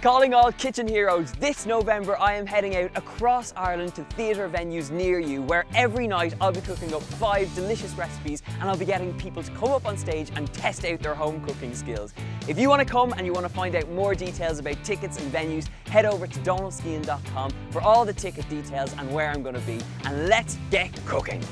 Calling all kitchen heroes, this November I am heading out across Ireland to theatre venues near you where every night I'll be cooking up five delicious recipes and I'll be getting people to come up on stage and test out their home cooking skills. If you want to come and you want to find out more details about tickets and venues, head over to donalskehan.com for all the ticket details and where I'm going to be and let's get cooking.